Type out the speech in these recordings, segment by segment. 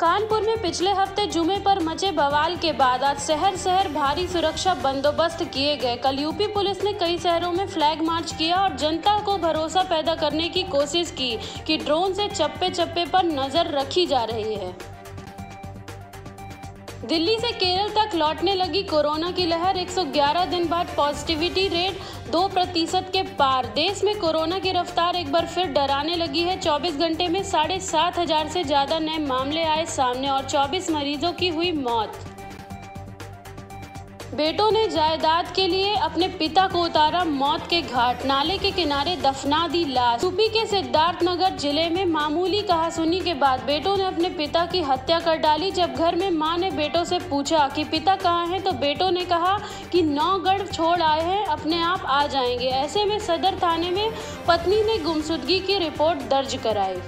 कानपुर में पिछले हफ़्ते जुमे पर मचे बवाल के बाद आज शहर शहर भारी सुरक्षा बंदोबस्त किए गए। कल यूपी पुलिस ने कई शहरों में फ्लैग मार्च किया और जनता को भरोसा पैदा करने की कोशिश की कि ड्रोन से चप्पे चप्पे पर नज़र रखी जा रही है। दिल्ली से केरल तक लौटने लगी कोरोना की लहर। 111 दिन बाद पॉजिटिविटी रेट दो प्रतिशत के पार। देश में कोरोना की रफ्तार एक बार फिर डराने लगी है। 24 घंटे में साढ़े सात हज़ार से ज़्यादा नए मामले आए सामने और 24 मरीजों की हुई मौत। बेटों ने जायदाद के लिए अपने पिता को उतारा मौत के घाट। नाले के किनारे दफना दी लाश। यूपी के सिद्धार्थनगर ज़िले में मामूली कहासुनी के बाद बेटों ने अपने पिता की हत्या कर डाली। जब घर में माँ ने बेटों से पूछा कि पिता कहाँ हैं तो बेटों ने कहा कि नौगढ़ छोड़ आए हैं, अपने आप आ जाएँगे। ऐसे में सदर थाने में पत्नी ने गुमशुदगी की रिपोर्ट दर्ज कराई।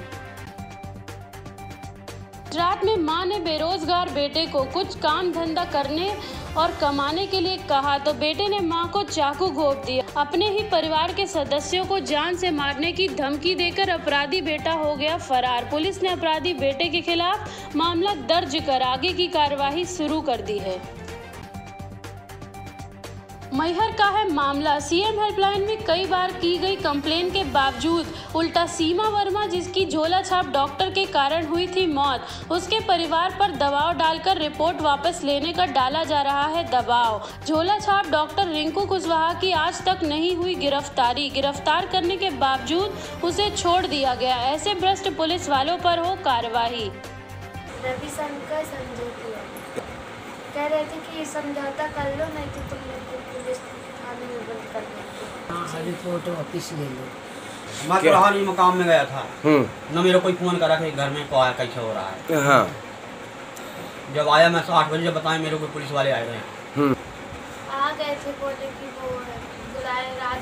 रात में माँ ने बेरोजगार बेटे को कुछ काम धंधा करने और कमाने के लिए कहा तो बेटे ने माँ को चाकू घोप दिया। अपने ही परिवार के सदस्यों को जान से मारने की धमकी देकर अपराधी बेटा हो गया फरार। पुलिस ने अपराधी बेटे के खिलाफ मामला दर्ज कर आगे की कार्यवाही शुरू कर दी है। मैहर का है मामला। सीएम हेल्पलाइन में कई बार की गई कंप्लेन के बावजूद उल्टा सीमा वर्मा, जिसकी झोला छाप डॉक्टर के कारण हुई थी, मौत। उसके परिवार पर दबाव डालकर रिपोर्ट वापस लेने का डाला जा रहा है दबाव। झोला छाप डॉक्टर रिंकू कुशवाहा की आज तक नहीं हुई गिरफ्तारी। गिरफ़्तार करने के बावजूद उसे छोड़ दिया गया। ऐसे भ्रष्ट पुलिस वालों पर हो कार्यवाही रविशंकर कह रहे थे कि समझौता कर लो नहीं तो तुम लोग को पुलिस थाने में बंद कर देंगे हाँ वापिस ले लो। मैं तो हाल ही मकाम में गया था। हम्म। न मेरे कोई फ़ोन करा कि घर में को कैसे हो रहा है। हाँ। जब आया मैं तो आठ बजे जब बताया मेरे को पुलिस वाले आए हैं। हम्म। आ गए थे बोले कि वो है बुलाए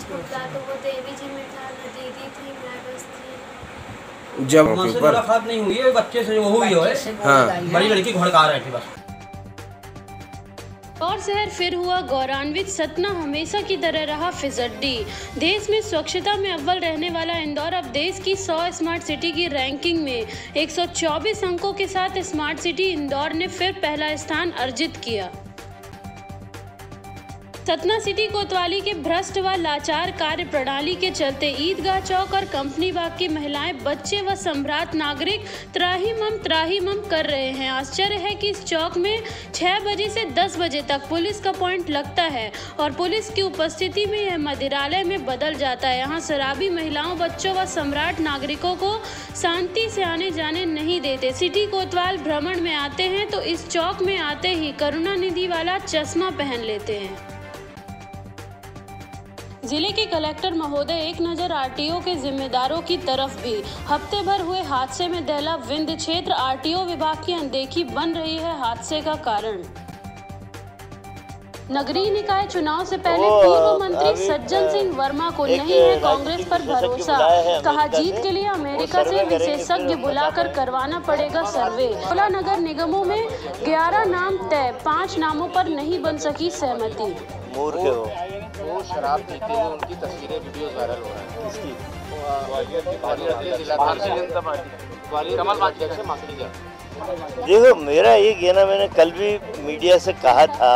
तो वो देवी जी में था न दीदी थी मैं बस थी। जब माँ मुलाकात नहीं हुई है बच्चे से वो हुई है। हाँ। बड़ी। लड़की घड़का रही थी बस। और शहर फिर हुआ गौरवान्वित सतना हमेशा की तरह रहा फिजड्डी देश में स्वच्छता में अव्वल रहने वाला इंदौर अब देश की 100 स्मार्ट सिटी की रैंकिंग में। 124 अंकों के साथ स्मार्ट सिटी इंदौर ने फिर पहला स्थान अर्जित किया। सतना सिटी कोतवाली के भ्रष्ट व लाचार कार्य प्रणाली के चलते ईदगाह चौक और कंपनी बाग की महिलाएँ, बच्चे व सम्राट नागरिक त्राहीमम त्राहीमम कर रहे हैं। आश्चर्य है कि इस चौक में 6 बजे से 10 बजे तक पुलिस का पॉइंट लगता है और पुलिस की उपस्थिति में यह मदिरालय में बदल जाता है। यहाँ शराबी महिलाओं, बच्चों व सम्राट नागरिकों को शांति से आने जाने नहीं देते। सिटी कोतवाल भ्रमण में आते हैं तो इस चौक में आते ही करुणा निधि वाला चश्मा पहन लेते हैं। ज़िले के कलेक्टर महोदय एक नज़र आरटीओ के जिम्मेदारों की तरफ़ भी। हफ़्ते भर हुए हादसे में दहला विंध्य क्षेत्र आरटीओ विभाग की अनदेखी बन रही है हादसे का कारण। नगरीय निकाय चुनाव से पहले पूर्व मंत्री सज्जन सिंह वर्मा को नहीं है कांग्रेस पर भरोसा। कहा जीत के लिए अमेरिका से विशेषज्ञ बुलाकर करवाना पड़ेगा सर्वे। सोलह नगर निगमों में 11 नाम तय पाँच नामों पर नहीं बन सकी सहमति। मूर्ख हो वो शराब पीते हुए उनकी तस्वीरें वीडियो वायरल हो रहा है। किसकी? भारतीय जनता पार्टी कमल अध्यक्ष मासुरी देखो मेरा ये कहना मैंने कल भी मीडिया से कहा था